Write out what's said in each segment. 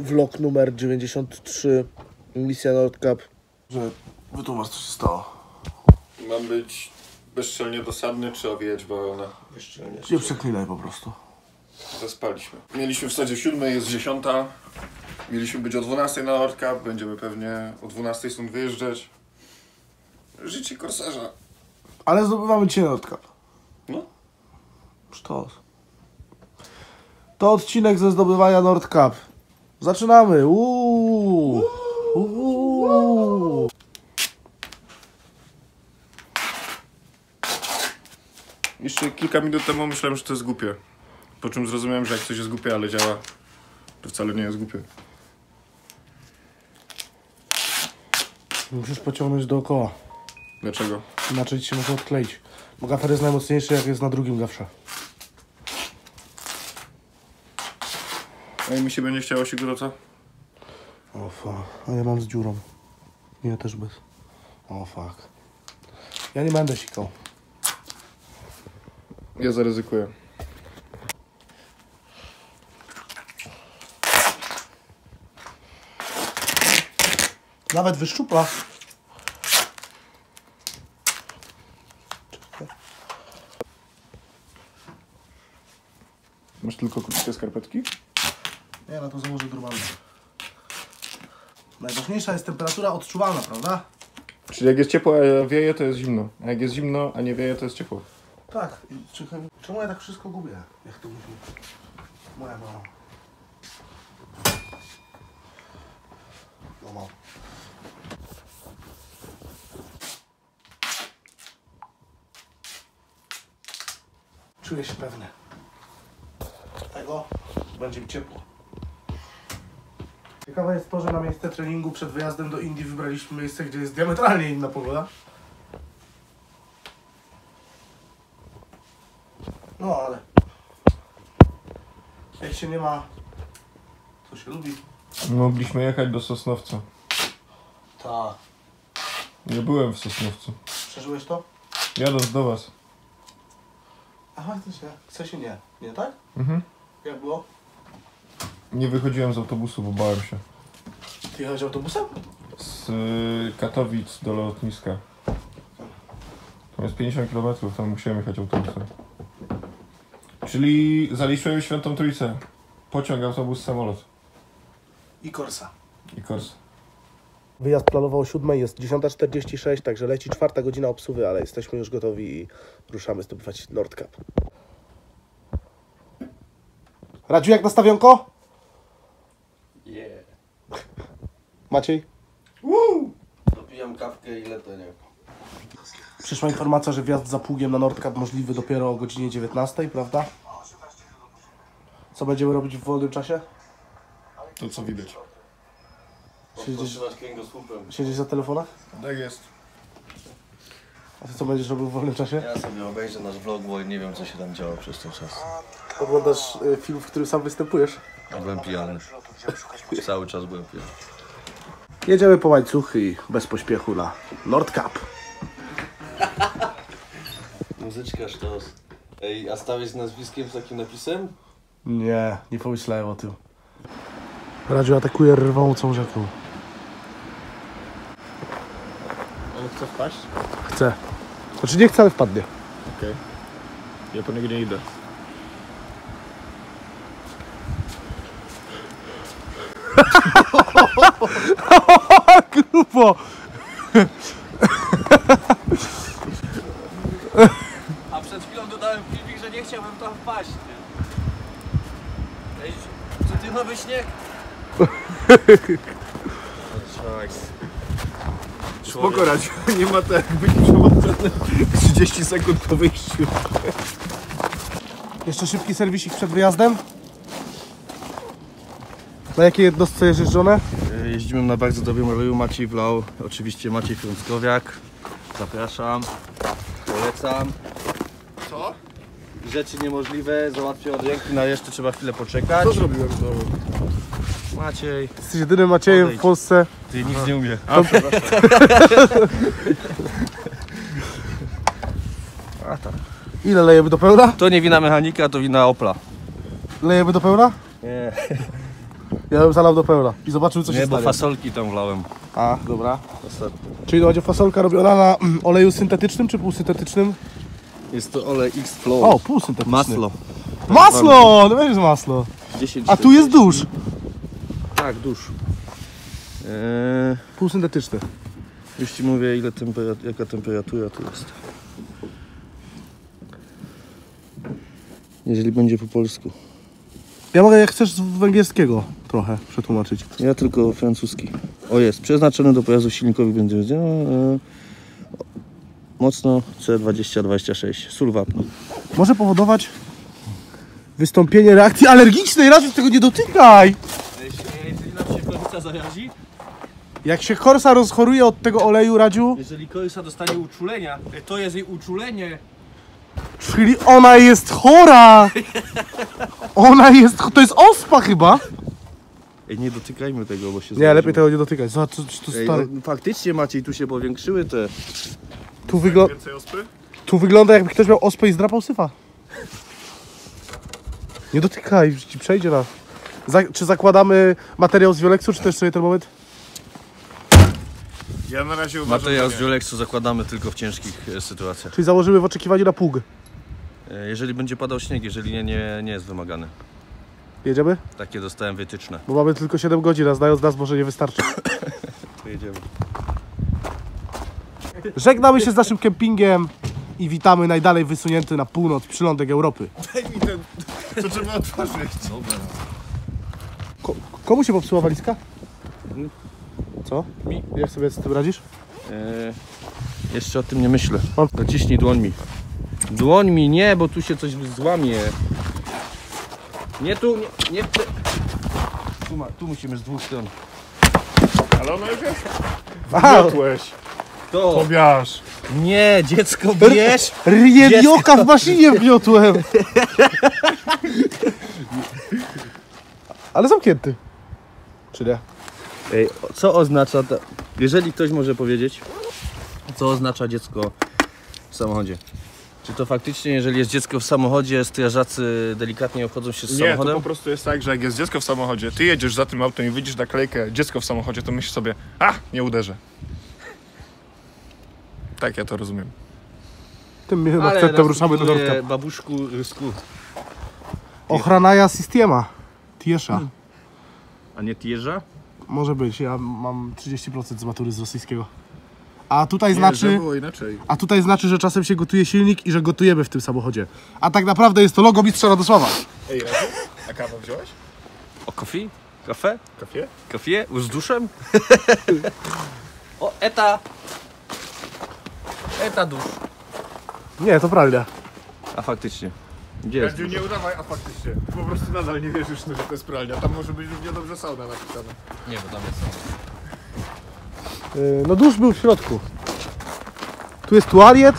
Vlog numer 93, misja Nordcap. Że wytłumacz co się stało. Mam być bezczelnie dosadny, czy owijać bawełnę? Bezczelnie. Nie przeklinaj po prostu. Zaspaliśmy. Mieliśmy wstać o 7, jest 10. Mieliśmy być o 12 na Nordcap, będziemy pewnie o 12 stąd wyjeżdżać. Życie korsarza. Ale zdobywamy dzisiaj Nordcap. No. Sztos. To odcinek ze zdobywania Nordcap. Zaczynamy. Uuu. Uuu. Jeszcze kilka minut temu myślałem, że to jest głupie. Po czym zrozumiałem, że jak coś jest głupie, ale działa, to wcale nie jest głupie. Musisz pociągnąć dookoła. Dlaczego? Inaczej ci się może odkleić. Bo gafer jest najmocniejszy jak jest na drugim gafrze. A i mi się będzie chciało co? O fuck. A ja mam z dziurą. Nie, też bez. O fuck. Ja nie będę sikał. Ja zaryzykuję. Nawet wyszczupla. Masz tylko krótkie skarpetki? Nie, no to założę normalnie. Najważniejsza jest temperatura odczuwalna, prawda? Czyli jak jest ciepło, a wieje, to jest zimno. A jak jest zimno, a nie wieje, to jest ciepło. Tak. Czemu ja tak wszystko gubię? Jak to mówi? Moja mama. No mam. Czuję się pewny. Tego będzie mi ciepło. Ciekawe jest to, że na miejsce treningu przed wyjazdem do Indii wybraliśmy miejsce, gdzie jest diametralnie inna pogoda. No ale jak się nie ma, to się lubi. Mogliśmy jechać do Sosnowca. Tak. Nie byłem w Sosnowcu. Przeżyłeś to? Jadąc do was. Aha, to się. Chce się nie. Nie tak? Mhm. Jak było? Nie wychodziłem z autobusu, bo bałem się. Ty jechałeś autobusem? Z y, Katowic do lotniska. To jest 50 km, tam musiałem jechać autobusem. Czyli zaliczyłem Świętą Trójcę. Pociąg, autobus, samolot I Korsa. i kors. Wyjazd planował o 7, jest 10.46, także leci czwarta godzina obsługi, ale jesteśmy już gotowi i ruszamy zdobywać Nordcap. Radziu, jak nastawionko? Maciej? Dopijam kawkę i lecę, nie? Przyszła informacja, że wjazd za pługiem na Nordcap możliwy dopiero o godzinie 19, prawda? Co będziemy robić w wolnym czasie? To co widać. Siedzisz, siedzisz za telefonach? Tak jest. A ty co będziesz robił w wolnym czasie? Ja sobie obejrzę nasz vlog, bo nie wiem co się tam działo przez ten czas. Oglądasz y, film, w którym sam występujesz? Byłem pijany. Cały czas byłem pijany. Jedziemy po łańcuchy i bez pośpiechu na Nordcap. Muzyczka sztos. Ej, a stałeś z nazwiskiem z takim napisem? Nie, nie pomyślałem o tym. Radziu atakuje rwącą rzeką. On chce wpaść? Chce. Znaczy nie chce, ale wpadnie. Okej. Ja po niego nie idę. A przed chwilą dodałem filmik, że nie chciałbym tam wpaść. Nie? Ej, co ty nowy śnieg? Spoko Radziu, nie ma tak być przemoczony 30 sekund po wyjściu. Jeszcze szybki serwisik przed wyjazdem. Na jakiej jednostce jest jeżdżone? Jeździmy na bardzo dobrym roju. Maciej Wlał, oczywiście Maciej Frąckowiak. Zapraszam. Polecam. Co? Rzeczy niemożliwe, załatwię od ręki, na jeszcze trzeba chwilę poczekać. Co zrobiłem znowu? Maciej, Jesteś jedynym Maciejem w Odejdź. Polsce. ty nic nie umie. A, przepraszam. A tak. Ile lejemy do pełna? To nie wina mechanika, to wina Opla. Lejemy do pełna? Nie. Ja bym zalał do pełna i zobaczył co się Nie, bo stanie. fasolki tam wlałem. A, dobra. Ostatnio. Czyli to będzie fasolka robiona na mm, oleju syntetycznym czy półsyntetycznym? Jest to olej X Flow. O, półsyntetyczny. Maslo. Masło! No jest masło. 10 A tu jest dusz. Tak, dusz. Eee, Półsyntetyczny. już ci mówię ile temperat- jaka temperatura tu jest. Jeżeli będzie po polsku. Ja mogę jak chcesz z węgierskiego trochę przetłumaczyć. Ja tylko francuski. O jest, przeznaczony do pojazdów silnikowych benzynowych. E, mocno C2026. Sól wapno. Może powodować wystąpienie reakcji alergicznej. Raczej tego nie dotykaj! Jeżeli nam się zarazi, Jak się korsa rozchoruje od tego oleju, Radziu, jeżeli korysa dostanie uczulenia, e, to jest jej uczulenie. czyli ona jest chora! Ona jest... To jest ospa chyba? Ej, nie dotykajmy tego, bo się Nie, lepiej tego nie dotykać. Zobacz, co, to Ej, stary. no, faktycznie Maciej, tu się powiększyły te... Tu, wygl... Więcej ospy? tu wygląda jakby ktoś miał ospę i zdrapał syfa. Nie dotykaj, ci przejdzie na... Za... Czy zakładamy materiał z Wioleksu, czy też sobie ten moment? Ja na razie uważam, Materiał że z nie. Julexu zakładamy tylko w ciężkich e, sytuacjach. Czyli założymy w oczekiwaniu na pług. E, Jeżeli będzie padał śnieg, jeżeli nie, nie, nie jest wymagany. Jedziemy? Takie dostałem wytyczne. Bo mamy tylko 7 godzin, a znając nas może nie wystarczy. Pojedziemy. Żegnamy się z naszym kempingiem i witamy najdalej wysunięty na północ przylądek Europy. Daj mi ten... To trzeba otworzyć. Dobra. Ko- komu się popsuła walizka? Co? Mi. Jak sobie z tym radzisz? E, jeszcze o tym nie myślę. Naciśnij dłońmi. Dłońmi, nie, bo tu się coś złamie. Nie tu, nie, nie te... tu, ma, tu musimy z dwóch stron. Ale ona już jest. Aha, Wiotłeś. To! Pobiasz. Nie, dziecko, bierz! rjedioka w maszynie wgniotłem. Ale zamknięty. Czy nie? Ej, co oznacza, ta... jeżeli ktoś może powiedzieć, co oznacza dziecko w samochodzie? Czy to faktycznie, jeżeli jest dziecko w samochodzie, strażacy delikatnie obchodzą się z Nie, to samochodem? po prostu jest tak, że jak jest dziecko w samochodzie, ty jedziesz za tym autem i widzisz naklejkę dziecko w samochodzie, to myślisz sobie, a, nie uderzę. Tak, ja to rozumiem. Tym miłym akcentem ruszamy do Nordkap. Babuszku Rysku. Ochranaja Systema. Tiesza. A nie tierza? Może być, ja mam 30% z matury z rosyjskiego. A tutaj znaczy... było inaczej. A tutaj znaczy, że czasem się gotuje silnik i że gotujemy w tym samochodzie. A tak naprawdę jest to logo mistrza Radosława. Ej, Razu, a kawę wziąłeś? O kofi? Kafe? Kafie? Kafie? Z duszem? O, eta! Eta dusz. Nie, to prawda. A faktycznie. Gdzie jest? Radziu, nie udawaj, a faktycznie. Po prostu nadal nie wierzysz, że to jest pralnia. Tam może być równie dobrze sauna napisana. Nie, bo tam jest Yy, No dusz był w środku. Tu jest tualiet.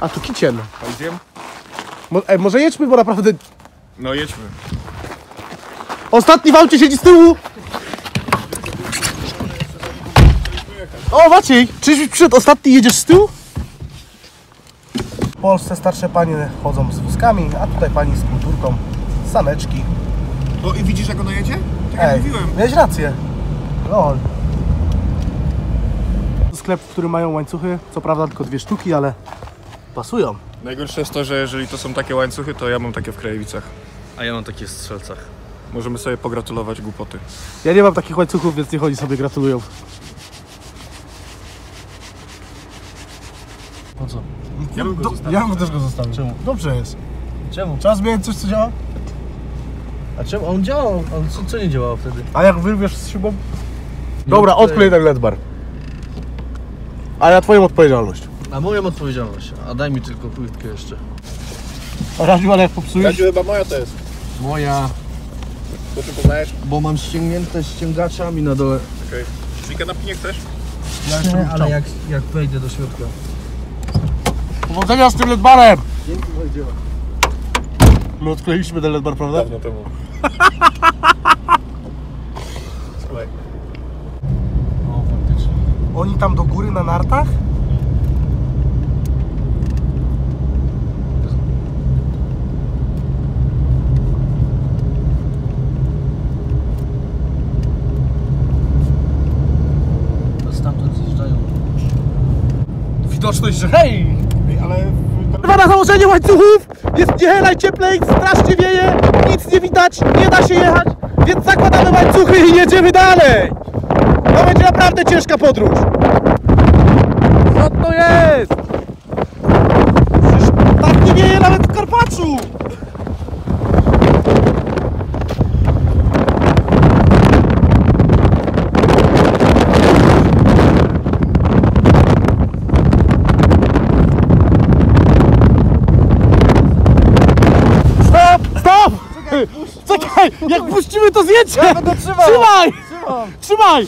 A tu kicien. A idziemy? Mo Ej, może jedźmy, bo naprawdę... No jedźmy. Ostatni w aucie siedzi z tyłu! O Maciej, czyś przed ostatni jedziesz z tyłu? W Polsce starsze panie chodzą z wózkami, a tutaj pani z kulturką, saneczki. O, i widzisz jak ona jedzie? Tak jak Ej, mówiłem. miałeś rację. Lol. Sklep, w którym mają łańcuchy, co prawda tylko dwie sztuki, ale pasują. Najgorsze jest to, że jeżeli to są takie łańcuchy, to ja mam takie w Krajewicach. A ja mam takie w strzelcach. Możemy sobie pogratulować głupoty. Ja nie mam takich łańcuchów, więc niech oni sobie gratulują. Po co? Ja bym go Do- zostawił. Ja bym też go zostawił. Czemu? Dobrze jest. Czemu? Trzeba zmienić coś, co działa? A czemu? On działał, on co, co nie działało wtedy? A jak wyrwiesz z szybą? Dobra, to- odklej ten LED bar. A ja twoją odpowiedzialność. A moją odpowiedzialność. A daj mi tylko płytkę jeszcze. Radziu, ale jak popsujesz? chyba moja to jest. Moja, To ty poznajesz? bo mam ściągnięte ściągaczami na dole. Okej. Ślikę napij nie chcesz? Ja jeszcze bym chciał. ale jak, jak wejdę do środka. Powodzenia z tym LED barem! My odkleiliśmy ten LED bar, prawda? Dawno temu. Oni tam do góry na nartach? widoczność, że hej! Ale... Kurwa na założenie łańcuchów! Jest niechylaj cieplej, strasznie wieje, nic nie widać, nie da się jechać, więc zakładamy łańcuchy i jedziemy dalej! To będzie naprawdę ciężka podróż! Co to jest? Przecież tak nie wieje nawet w Karpaczu! Stop! Stop! Czekaj! Jak puścimy to zdjęcie! Ja będę trzymał! Trzymaj! Trzymaj!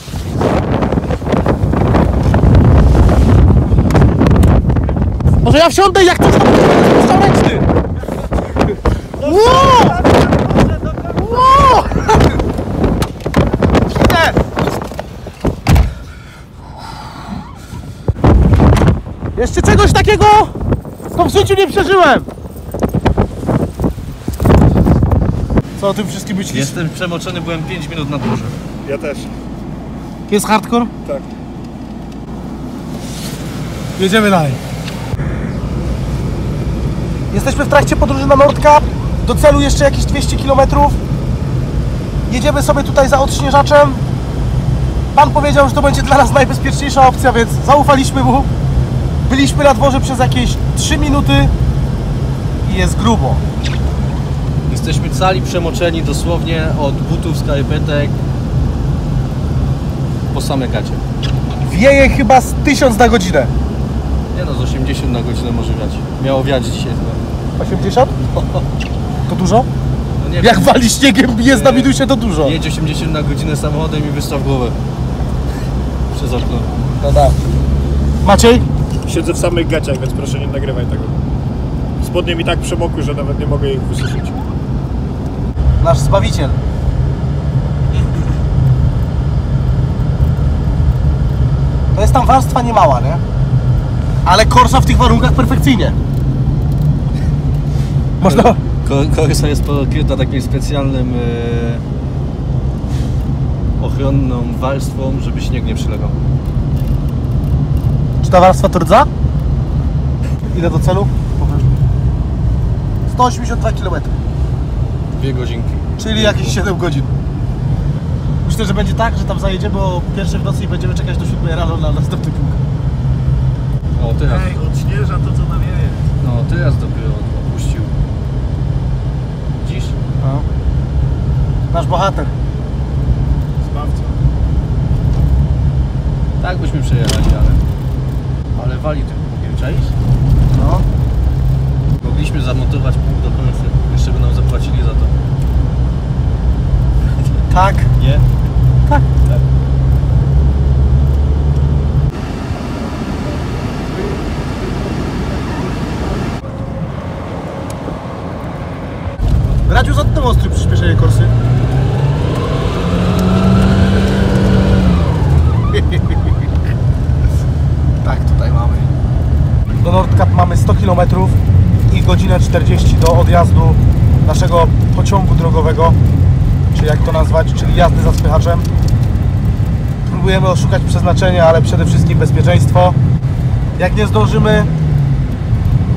Może ja wsiądę i jak coś tam ręczny! Wow! Wow! Jeszcze czegoś takiego to w życiu nie przeżyłem! Co o tym wszystkim myślisz? Jestem przemoczony, byłem 5 minut na górze. ja też. Jest hardcore? Tak. Jedziemy dalej. Jesteśmy w trakcie podróży na Nordkap. Do celu jeszcze jakieś 200 km. Jedziemy sobie tutaj za odśnieżaczem. Pan powiedział, że to będzie dla nas najbezpieczniejsza opcja, więc zaufaliśmy mu. Byliśmy na dworze przez jakieś 3 minuty i jest grubo. Jesteśmy cali przemoczeni dosłownie od butów, skarpetek po same gacie. Wieje chyba z 1000 na godzinę. Nie no, z 80 na godzinę może wiać. Miało wiać dzisiaj. No. 80? To dużo? No nie Jak wali śniegiem, jest na minusie, to dużo. jedź 80 na godzinę samochodem i wystaw głowę. Przez okno. No tak. Maciej? Siedzę w samych gaciach, więc proszę nie nagrywaj tego. Spodnie mi tak przemokły, że nawet nie mogę ich wysuszyć. Nasz Zbawiciel. To jest tam warstwa niemała, nie? Ale Corsa w tych warunkach perfekcyjnie. Można... Ko- Korsa jest pokryta takim specjalnym e, ochronną warstwą, żeby śnieg nie przylegał. Czy ta warstwa to rdza? Ile do celu? 182 km, Dwie godzinki. czyli jakieś 7 godzin. Myślę, że będzie tak, że tam zajedziemy o pierwszej w nocy i będziemy czekać do 7 rano na następny punkt. O, teraz. odśnieża to, co nawieje. No, teraz dopiero No. Nasz bohater. Zbawca. Tak byśmy przejechali, ale... Ale wali tym płukiem, czaisz? No. Mogliśmy zamontować pług do końca. Jeszcze by nam zapłacili za to. Tak. Nie? Tak. Radziu, zademonstruj przyspieszenie korsy. tak, tutaj mamy. Do Nordkap mamy 100 km i godzinę 40 do odjazdu naszego pociągu drogowego, czy jak to nazwać, czyli jazdy za spychaczem. Próbujemy oszukać przeznaczenie, ale przede wszystkim bezpieczeństwo. Jak nie zdążymy,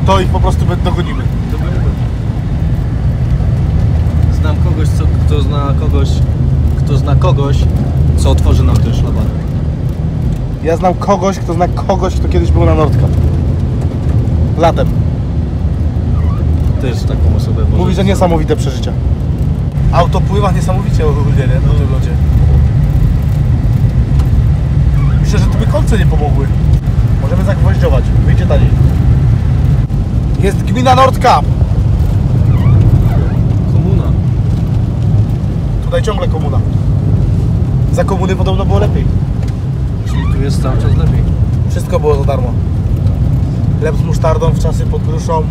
to ich po prostu dogonimy. Znam kogoś, co, kto zna kogoś, kto zna kogoś, co otworzy nam ten szlaban. Ja znam kogoś, kto zna kogoś, kto kiedyś był na Nordkap. Latem. Też taką osobę może... Mówi, że niesamowite przeżycia. Auto pływa niesamowicie ogólnie, nie? Na tym lodzie. Myślę, że tu by kolce nie pomogły. Możemy zagwoździować, wyjdzie taniej. Jest gmina Nordkap. Komuna. Tutaj ciągle komuna. Za komuny podobno było lepiej. Czyli tu jest cały czas lepiej. Wszystko było za darmo. Chleb z musztardą w czasy pod gruszą.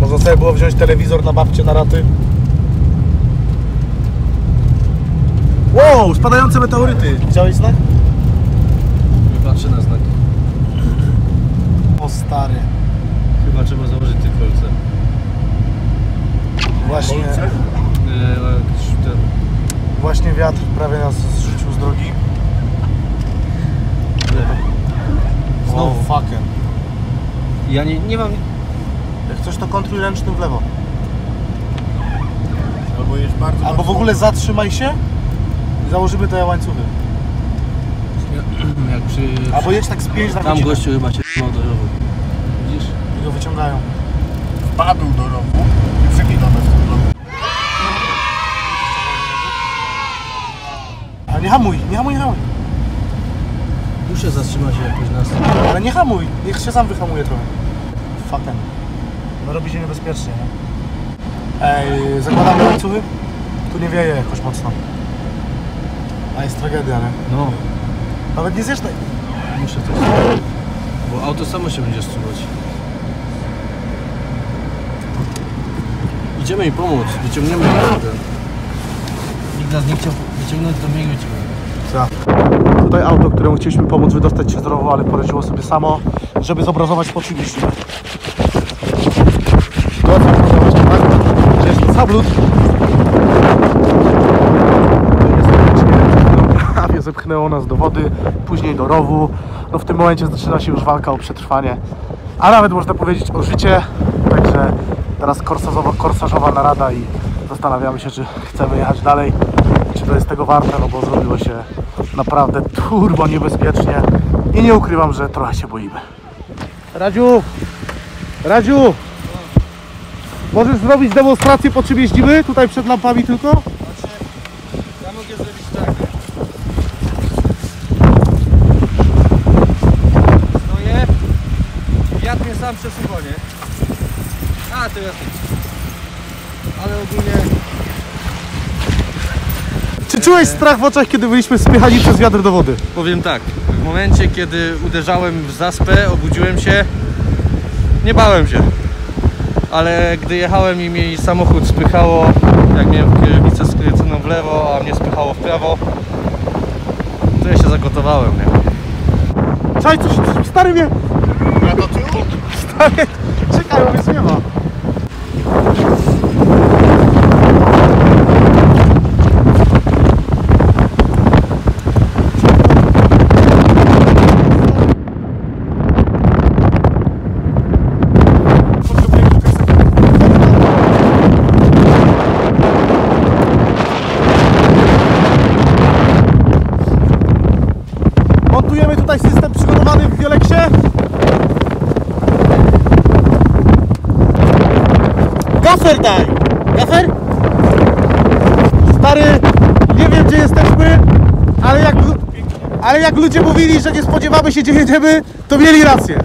Można sobie było wziąć telewizor na babcie na raty. Wow, spadające meteoryty. Widziałeś znak? Nie patrzę na znaki. O stary. Chyba trzeba założyć te kolce. Właśnie, ten, właśnie wiatr prawie nas zrzucił z drogi. Znowu fucking. Ja nie, nie mam... Jak coś to kontruj ręcznym w lewo. Albo jest bardzo... Albo w ogóle zatrzymaj się i założymy te łańcuchy. Jak przy... Albo jedź tak z 5 na Tam godzinę. gościu chyba się do rowu. Widzisz? I go wyciągają. Wpadł do rowu i przeginamy w Ale nie hamuj, nie hamuj, nie hamuj. Muszę zatrzymać się jakoś na stronę. Ale nie hamuj, niech się sam wyhamuje trochę. Fatem. No robi się niebezpiecznie, nie? Ej, zakładamy łańcuchy? Tu nie wieje jakoś mocno. A jest tragedia, nie? No, Nawet nie zjeżdżaj. muszę coś Bo auto samo się będzie struwać. Idziemy im pomóc, wyciągniemy ten. Nikt nas nie chciał wyciągnąć, to my ich wyciągniemy. Tutaj auto, któremu chcieliśmy pomóc wydostać się z rowu, ale poradziło sobie samo, żeby zobrazować po 30. Sytuacja wyglądała tak, że jest sablud. Prawie zepchnęło nas do wody, później do rowu. No w tym momencie zaczyna się już walka o przetrwanie, a nawet można powiedzieć o życie. Także teraz korsażowa, korsażowa narada i zastanawiamy się, czy chcemy jechać dalej, to jest tego warte, no bo zrobiło się naprawdę turbo niebezpiecznie i nie ukrywam, że trochę się boimy. Radziu! Radziu! Możesz zrobić demonstrację po czym jeździmy? Tutaj przed lampami tylko? Ja mogę zrobić tak. Stoję. Wiatr mnie sam przesuwa, nie? A, teraz nic. Ale ogólnie... Czy czułeś strach w oczach, kiedy byliśmy spychani przez wiatr do wody? Powiem tak, w momencie kiedy uderzałem w zaspę, obudziłem się, nie bałem się. Ale gdy jechałem i mi samochód spychało, jak miałem kierownicę skręconą w lewo, a mnie spychało w prawo, to ja się zagotowałem, nie? Czaj, coś, coś stary mnie! Stary, czekaj, bo mnie zmiewa. Montujemy tutaj system przygotowany w Wioleksie. Gafer daj! Gafer? Stary, nie wiem gdzie jesteśmy, ale jak, ale jak ludzie mówili, że nie spodziewamy się gdzie jedziemy, to mieli rację.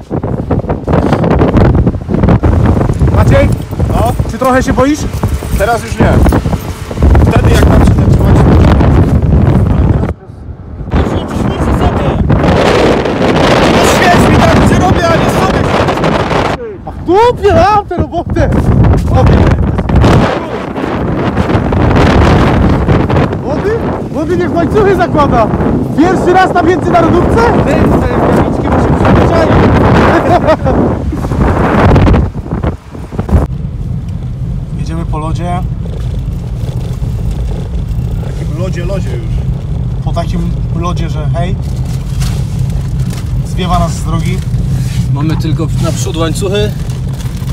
Maciej? No? Czy trochę się boisz? Teraz już nie. Wtedy jak nam się zaczęła Świeć mi tak, dupie mam tę robotę! Obie. Wody? Wody niech łańcuchy zakłada! Pierwszy raz na międzynarodówce? Ten te piewiczki muszę przyzwyczaić. Jedziemy po lodzie, Takim lodzie, lodzie już. po takim lodzie, że hej, zwiewa nas z drogi. Mamy tylko naprzód łańcuchy,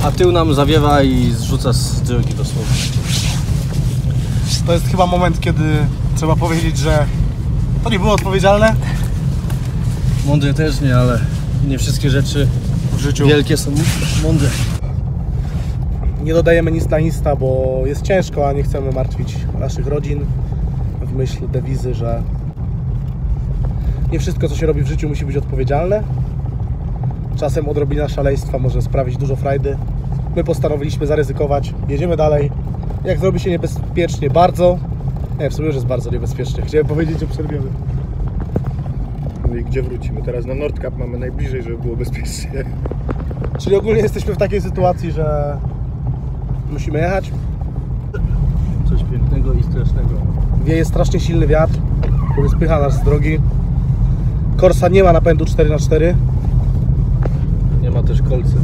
a tył nam zawiewa i zrzuca z drogi dosłownie. To jest chyba moment, kiedy trzeba powiedzieć, że to nie było odpowiedzialne Mądre też nie, ale nie wszystkie rzeczy w życiu. wielkie są mądre. Nie dodajemy nic na Insta, bo jest ciężko, a nie chcemy martwić naszych rodzin w myśl dewizy, że nie wszystko, co się robi w życiu, musi być odpowiedzialne. Czasem odrobina szaleństwa może sprawić dużo frajdy. My postanowiliśmy zaryzykować, jedziemy dalej. Jak zrobi się niebezpiecznie, bardzo. Nie, w sumie już jest bardzo niebezpiecznie. Chciałem powiedzieć, że przerwiemy. No i gdzie wrócimy? Teraz na Nordkap mamy najbliżej, żeby było bezpiecznie. Czyli ogólnie jesteśmy w takiej sytuacji, że musimy jechać. Coś pięknego i strasznego. Wieje strasznie silny wiatr, który spycha nas z drogi. Korsa nie ma napędu 4x4. Nie ma też kolcy.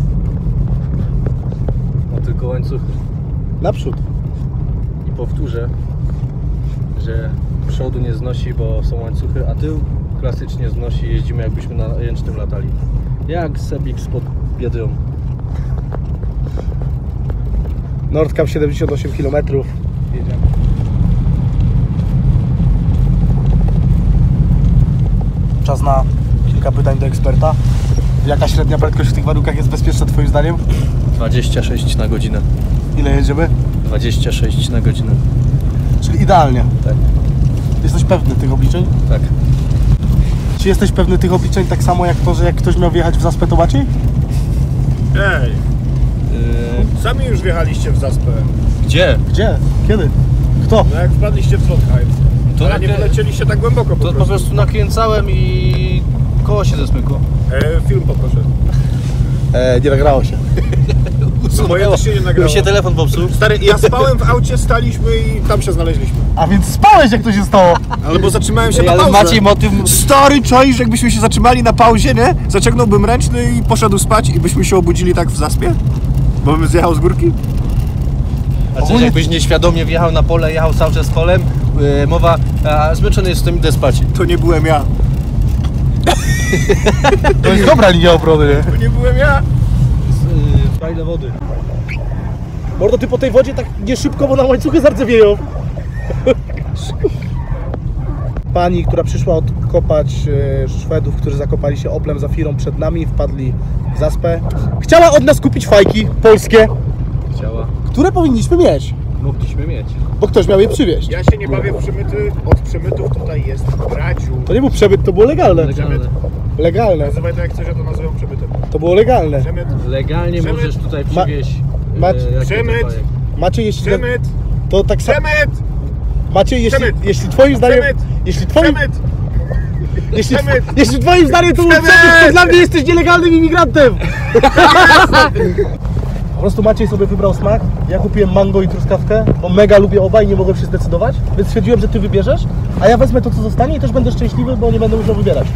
Ma tylko łańcuchy. Naprzód. Powtórzę, że przodu nie znosi, bo są łańcuchy, a tył klasycznie znosi, jeździmy jakbyśmy na ręcznym latali. Jak Sebik spod Biedrą. Nordcap 78 km. Jedziemy. Czas na kilka pytań do eksperta. Jaka średnia prędkość w tych warunkach jest bezpieczna Twoim zdaniem? 26 na godzinę. Ile jedziemy? 26 na godzinę. Czyli idealnie. Tak. Jesteś pewny tych obliczeń? Tak. Czy jesteś pewny tych obliczeń tak samo jak to, że jak ktoś miał wjechać w Zaspę, to Maciej? Ej, Yy, sami już wjechaliście w Zaspę. gdzie? Gdzie? Kiedy? Kto? No jak wpadliście w Trondheim. To Ale nie nagle- wylecieliście tak głęboko po To po prostu. prostu nakręcałem i koło się zesmykło. E, film poproszę. E, nie nagrało się. Moje też się nie nagrało. Mi się telefon popsuł. Stary, ja spałem w aucie, staliśmy i tam się znaleźliśmy. A więc spałeś jak to się stało? Ale bo zatrzymałem się Ej, na ale pauzę. Maciej motyw... Stary czaisz, jakbyśmy się zatrzymali na pauzie, nie? Zaciągnąłbym ręczny i poszedł spać i byśmy się obudzili tak w zaspie? Bo bym zjechał z górki? A czy jakbyś nieświadomie wjechał na pole, jechał cały czas kolem, yy, mowa, a zmęczony jestem, idę spać. To nie byłem ja. To jest dobra linia obrony? To nie byłem ja. Yy, fajne wody. Mordo, ty po tej wodzie tak nie szybko, bo na łańcuchy zardzewieją. Pani, która przyszła odkopać e, Szwedów, którzy zakopali się oplem za firą przed nami, wpadli w zaspę. Chciała od nas kupić fajki polskie, Chciała. które powinniśmy mieć, Mogliśmy mieć. bo ktoś miał je przywieźć. Ja się nie bawię w przemyty. Od przemytów tutaj jest Radziu. To nie był przebyt, to było legalne. Legalne. Legalne. Nazywaj to jak chcesz, ja to nazywam przemytem. To było legalne. Przemyt. Legalnie Przemyt. możesz tutaj Ma- przywieźć ma- e, Przemyt. Macie, jeśli... Przemyt. To tak samo... Przemyt. Macie, jeśli, Przemyt. jeśli twoim zdaniem... Przemyt. Jeśli twoim, Przemyt. jeśli, Przemyt. jeśli twoim zdaniem to był Przemyt. przemyt, to dla mnie jesteś nielegalnym imigrantem. Po prostu Maciej sobie wybrał smak. Ja kupiłem mango i truskawkę, bo mega lubię oba i nie mogłem się zdecydować. Więc stwierdziłem, że ty wybierzesz, a ja wezmę to, co zostanie i też będę szczęśliwy, bo nie będę musiał wybierać.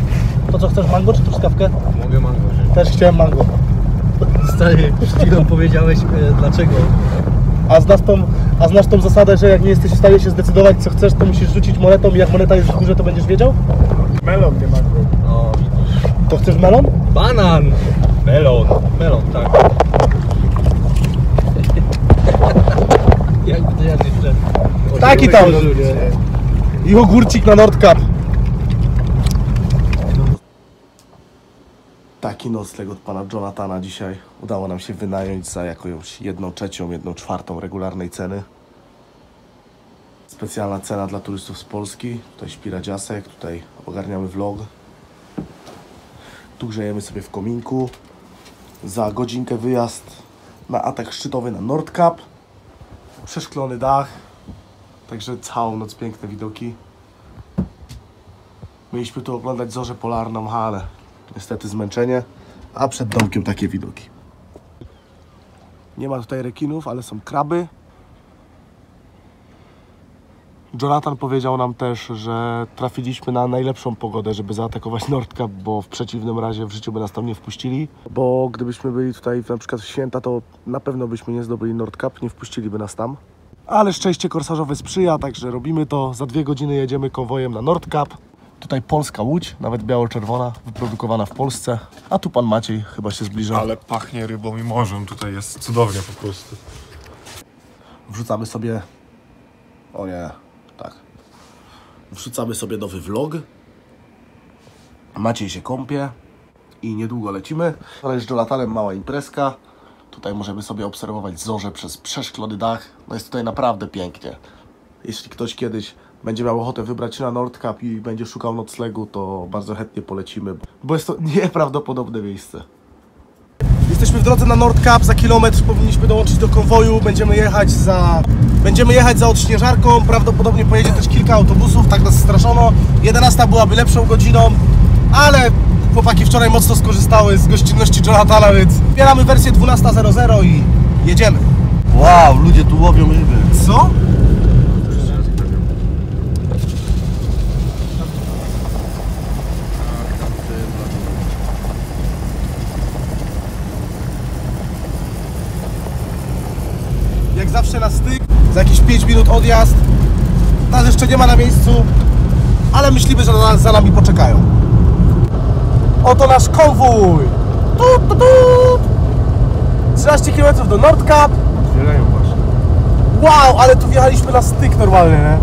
To co chcesz, mango czy truskawkę? Mogę mango wziąć. Też chciałem mango. Stary, przed chwilą powiedziałeś e, dlaczego. A znasz, tą, a znasz tą zasadę, że jak nie jesteś w stanie się zdecydować, co chcesz, to musisz rzucić monetą i jak moneta jest w górze, to będziesz wiedział? Melon nie ma go. O, widzisz. To chcesz melon? Banan! Melon. Melon, tak. To ja. Taki tam. I ogórcik na Nordkap. Taki nocleg od pana Jonathana dzisiaj udało nam się wynająć za jakąś jedną trzecią, jedną czwartą regularnej ceny. Specjalna cena dla turystów z Polski. Tutaj śpi Radziasek, tutaj ogarniamy vlog. Tu grzejemy sobie w kominku. Za godzinkę wyjazd na atak szczytowy na Nordkap. Przeszklony dach, Także całą noc piękne widoki. Mieliśmy tu oglądać zorzę polarną, ale niestety zmęczenie, a przed domkiem takie widoki. Nie ma tutaj rekinów, ale są kraby. Jonathan powiedział nam też, że trafiliśmy na najlepszą pogodę, żeby zaatakować Nordkap, bo w przeciwnym razie w życiu by nas tam nie wpuścili. Bo gdybyśmy byli tutaj na przykład w święta, to na pewno byśmy nie zdobyli Nordkap, nie wpuściliby nas tam. Ale szczęście korsarzowe sprzyja, także robimy to. Za dwie godziny jedziemy konwojem na Nordkap. Tutaj polska łódź, nawet biało-czerwona, wyprodukowana w Polsce. A tu pan Maciej chyba się zbliża. Ale pachnie rybą i morzem, tutaj jest cudownie po prostu. Wrzucamy sobie. O nie. Wrzucamy sobie nowy vlog. Maciej się kąpie i niedługo lecimy. Ale z Jonathanem mała imprezka. Tutaj możemy sobie obserwować zorze przez przeszklony dach. No jest tutaj naprawdę pięknie. Jeśli ktoś kiedyś będzie miał ochotę wybrać się na Nordkap i będzie szukał noclegu, to bardzo chętnie polecimy, bo jest to nieprawdopodobne miejsce. Jesteśmy w drodze na Nordkap, za kilometr powinniśmy dołączyć do konwoju, będziemy jechać za... Będziemy jechać za odśnieżarką, prawdopodobnie pojedzie też kilka autobusów, tak nas straszono. 11 byłaby lepszą godziną, ale chłopaki wczoraj mocno skorzystały z gościnności Jonathana, więc bieramy wersję 12.00 i jedziemy. Wow, ludzie tu łowią ryby. Co? Zawsze na styk, za jakieś 5 minut odjazd. Nas jeszcze nie ma na miejscu. ale myślimy, że na, za nami poczekają. Oto nasz konwój! Tut, tut, tut. 13 km do Nordkap. Otwierają właśnie. Wow, ale tu wjechaliśmy na styk normalnie, nie?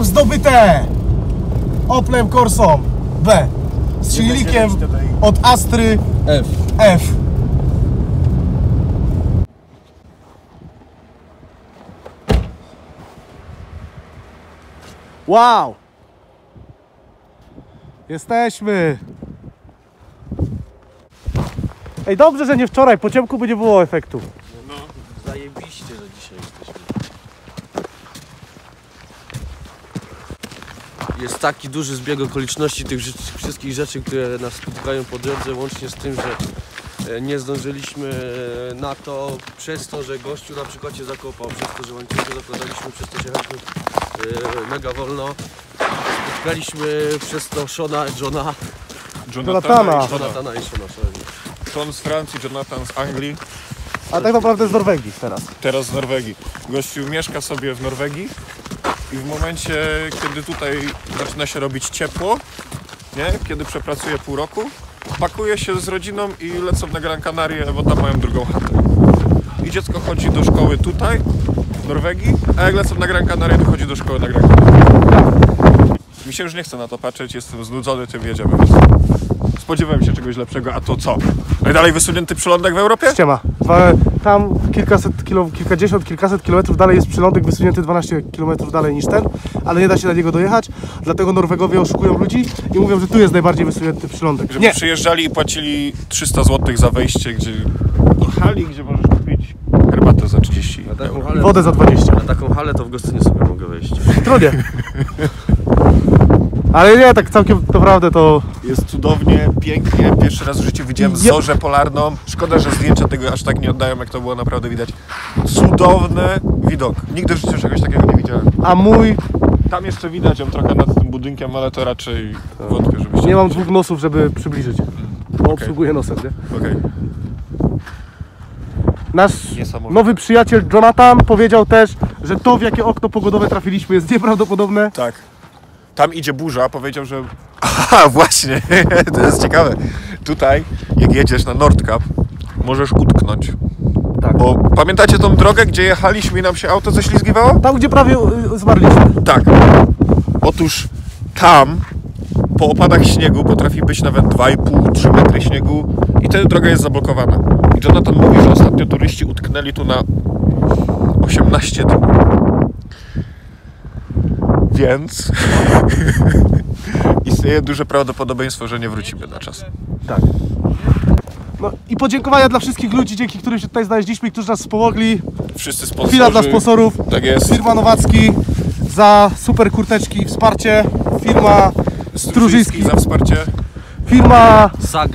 Nordkap zdobyte! Oplem Corsą B. Z silnikiem od Astry F. F. Wow! Jesteśmy! Ej, dobrze, że nie wczoraj, po ciemku by nie było efektu. Zajebiście, że dzisiaj jesteśmy. Jest taki duży zbieg okoliczności tych wszystkich rzeczy, które nas spotkają po drodze, łącznie z tym, że e, nie zdążyliśmy e, na to, przez to, że gościu na przykład się zakopał, przez to, że łańcuchy zakładaliśmy, przez to, że jechaliśmy e, mega wolno. Spotkaliśmy przez to Shona, Johna, Jonathana. Jonathana i Shona. Sean z Francji, Jonathan z Anglii, A tak naprawdę z Norwegii teraz. teraz z Norwegii. Gościu mieszka sobie w Norwegii i w momencie, kiedy tutaj zaczyna się robić ciepło, nie? kiedy przepracuje pół roku, pakuje się z rodziną i lecą na Gran Canaria, bo tam mają drugą chatę. I dziecko chodzi do szkoły tutaj, w Norwegii, a jak lecą na Gran Canaria, to chodzi do szkoły na Gran Canaria. Mi się już nie chce na to patrzeć, jestem znudzony tym, jedziemy. Spodziewałem się czegoś lepszego, a to co? Najdalej wysunięty przylądek w Europie? Ściema. Tam kilkaset kilo, kilkadziesiąt, kilkaset kilometrów dalej jest przylądek wysunięty 12 kilometrów dalej niż ten, ale nie da się na niego dojechać, dlatego Norwegowie oszukują ludzi i mówią, że tu jest najbardziej wysunięty przylądek. Żeby Nie, przyjeżdżali i płacili 300 zł za wejście, gdzie do hali, gdzie możesz kupić herbatę za 30 Na taką halę, wodę za 20. na taką halę to w Gostyniu sobie mogę wejść. Trudnie. Ale nie, tak całkiem naprawdę to Jest cudownie, pięknie. Pierwszy raz w życiu widziałem Ja- zorzę polarną. Szkoda, że zdjęcia tego aż tak nie oddają, jak to było naprawdę widać. Cudowny widok. Nigdy w życiu czegoś takiego nie widziałem. A mój, Tam jeszcze widać ją trochę nad tym budynkiem, ale to raczej wątpię, żebyście... nie mam dwóch nosów, żeby przybliżyć. Bo obsługuję nosem, nie? Okej. Nasz Niesamowite. nowy przyjaciel Jonathan powiedział też, że to w jakie okno pogodowe trafiliśmy jest nieprawdopodobne. Tak. Tam idzie burza, powiedział, że... Aha, właśnie, to jest ciekawe. Tutaj, jak jedziesz na Nordkap, możesz utknąć. Tak. Bo pamiętacie tą drogę, gdzie jechaliśmy i nam się auto ześlizgiwało? Tam, gdzie prawie y, zmarliśmy. Tak. Otóż tam po opadach śniegu potrafi być nawet 2,5-3 metry śniegu i ta droga jest zablokowana. I Jonathan mówi, że ostatnio turyści utknęli tu na 18 dni. Więc istnieje duże prawdopodobieństwo, że nie wrócimy na czas. Tak. No i podziękowania dla wszystkich ludzi, dzięki którym się tutaj znaleźliśmy i którzy nas wspomogli. Wszyscy sponsorzy. Chwila dla sponsorów. Tak jest. Firma Nowacki za super kurteczki i wsparcie. Firma Strużyński. za wsparcie. Firma, SAG,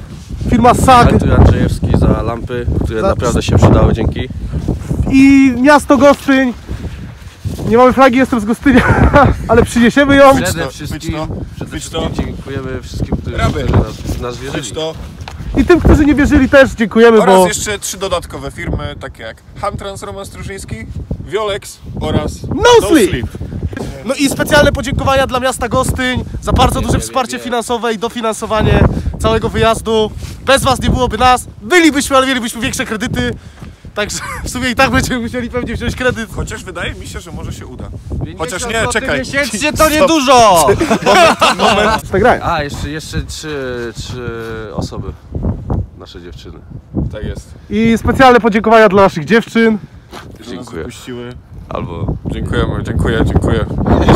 firma SAG Artur Andrzejewski za lampy, które Za- naprawdę się przydały, dzięki. i miasto Gostyń. Nie mamy flagi, jestem z Gostynia, ale przyniesiemy ją. Przede to, wszystkim, wyjdź to, przede wszystkim dziękujemy wszystkim, którzy, nas, w nas wierzyli. To. I tym, którzy nie wierzyli też dziękujemy, Oraz bo jeszcze trzy dodatkowe firmy, takie jak Hantrans Roman Strużyński, Violex oraz No Sleep. No i specjalne podziękowania dla miasta Gostyń za bardzo duże wsparcie finansowe i dofinansowanie całego wyjazdu. Bez was nie byłoby nas. Bylibyśmy, ale mielibyśmy większe kredyty. Także w sumie i tak będziemy musieli pewnie wziąć kredyt. Chociaż wydaje mi się, że może się uda. Chociaż nie, 50 czekaj. miesięcznie to niedużo! Tak graj. A, jeszcze, jeszcze trzy, trzy osoby. Nasze dziewczyny. Tak jest. I specjalne podziękowania dla naszych dziewczyn. Dziękuję. wypuściły. Albo... Dziękujemy, dziękuję, dziękuję.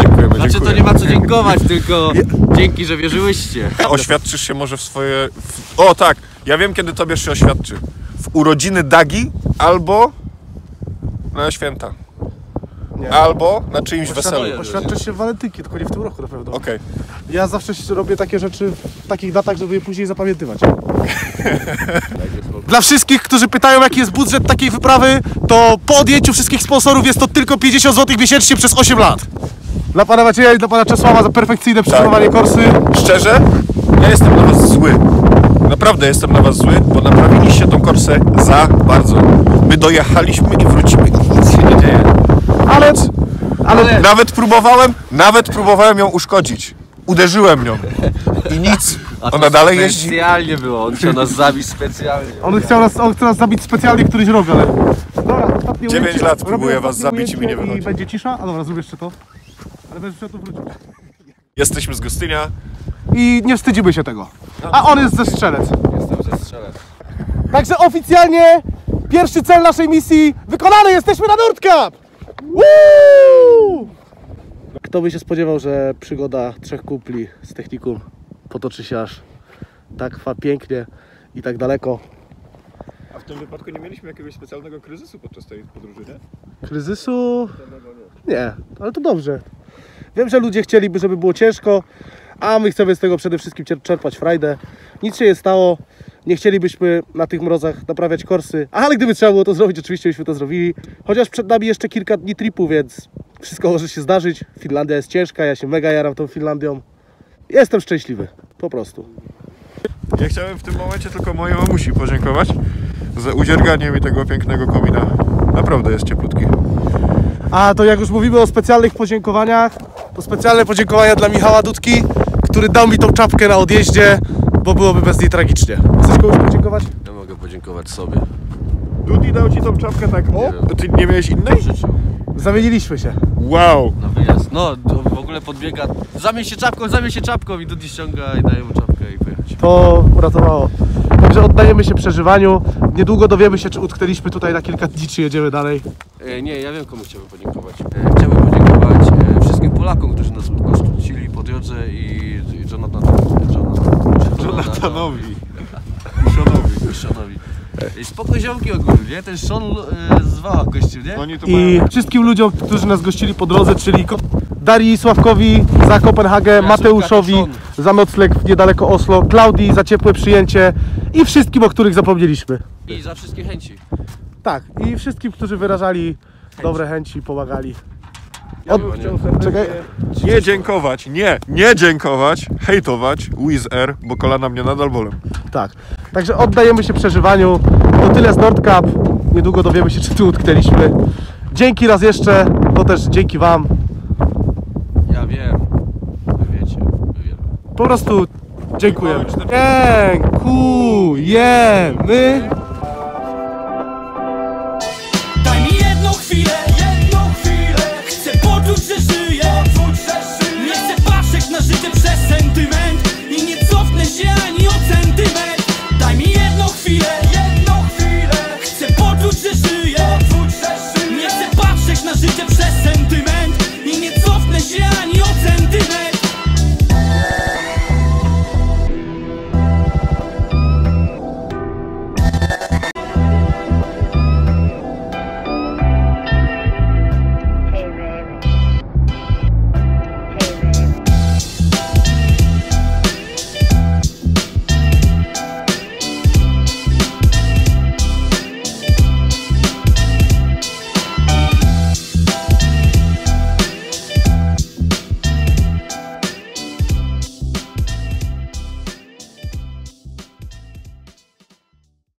Dziękujemy, Znaczy to dziękuję. nie ma co dziękować, tylko dzięki, że wierzyłyście. Oświadczysz się może w swoje... W... O tak, ja wiem kiedy tobie się oświadczy. W urodziny Dagi albo na święta. Nie. Albo na czyimś weselu. Oświadczysz się w walentynki, tylko nie w tym roku na pewno. Okej. Ja zawsze robię takie rzeczy w takich datach, żeby je później zapamiętywać. Dla wszystkich, którzy pytają jaki jest budżet takiej wyprawy, to po odjęciu wszystkich sponsorów jest to tylko 50 zł miesięcznie przez 8 lat. Dla pana Macieja i dla pana Czesława za perfekcyjne przygotowanie korsy. Szczerze, ja jestem na was zły. Naprawdę jestem na was zły, bo naprawiliście tą korsę za bardzo. My dojechaliśmy i wrócimy i nic się nie dzieje. Ale, ale Nawet próbowałem, nawet próbowałem ją uszkodzić. Uderzyłem nią. I nic. A to Ona dalej jeździ. Specjalnie było, on chciał nas zabić specjalnie. on chciał nas, on chce nas zabić specjalnie któryś rok, ale... Dobra, ostatnie Dziewięć ujęcie. lat Robię próbuję was ostatnie zabić i mi nie ujęcie wychodzi. I będzie cisza? A dobra, zrób jeszcze to. Ale będziesz musiał tu wrócić. Jesteśmy z Gostynia. I nie wstydzimy się tego. A on jest ze strzelec. Jestem ze strzelec. Także oficjalnie pierwszy cel naszej misji wykonany, jesteśmy na Nordkap! Woo! Kto by się spodziewał, że przygoda trzech kupli z technikum potoczy się aż tak fa pięknie i tak daleko. A w tym wypadku nie mieliśmy jakiegoś specjalnego kryzysu podczas tej podróży, nie? Kryzysu? Nie, ale to dobrze. Wiem, że ludzie chcieliby, żeby było ciężko, a my chcemy z tego przede wszystkim czerpać frajdę. Nic się nie stało. Nie chcielibyśmy na tych mrozach naprawiać korsy, ale gdyby trzeba było to zrobić, oczywiście byśmy to zrobili. Chociaż przed nami jeszcze kilka dni tripu, więc wszystko może się zdarzyć. Finlandia jest ciężka, ja się mega jaram tą Finlandią. Jestem szczęśliwy, po prostu. Ja chciałem w tym momencie tylko mojej mamusi podziękować za udzierganie mi tego pięknego komina. Naprawdę jest cieplutki. A to jak już mówimy o specjalnych podziękowaniach, to specjalne podziękowania dla Michała Dudki, który dał mi tą czapkę na odjeździe, bo byłoby bez niej tragicznie. Chcesz komuś podziękować? Ja mogę podziękować sobie. Dudi dał ci tą czapkę tak, o? Ty nie miałeś innej? w życiu. Zamieniliśmy się. Wow! Na wyjazd. No, to w ogóle podbiega. Zamień się czapką, zamień się czapką i Dudi ściąga i daje mu czapkę. i pojechać. To uratowało. Także oddajemy się przeżywaniu. Niedługo dowiemy się, czy utknęliśmy tutaj na kilka dni, czy jedziemy dalej. E, nie, ja wiem komu chciałbym podziękować. E, chciałbym podziękować e, wszystkim Polakom, którzy nas gościli po drodze i, i Jonathanowi. Jonathan, Jonathanowi. Seanowi. Seanowi. I spoko ziomki ogólnie, nie? Ten Sean e, z Wała gościu, nie? Oni tu I mają... wszystkim ludziom, którzy nas gościli po drodze, czyli Ko- Darii Sławkowi za Kopenhagę, Mateuszowi za nocleg w niedaleko Oslo, Klaudii za ciepłe przyjęcie i wszystkim, o których zapomnieliśmy. I za wszystkie chęci. Tak, i wszystkim, którzy wyrażali dobre chęci, pomagali. Od... bym chciał Czekaj. Nie dziękować, nie, nie dziękować, hejtować Wizz Air, bo kolana mnie nadal bolą. Tak. Także oddajemy się przeżywaniu. To tyle z Nordcap. Niedługo dowiemy się, czy tu utknęliśmy. Dzięki raz jeszcze, to też dzięki Wam. Ja wiem. Wy wiecie. Wy wiecie. Po prostu dziękujemy. Dziękujemy.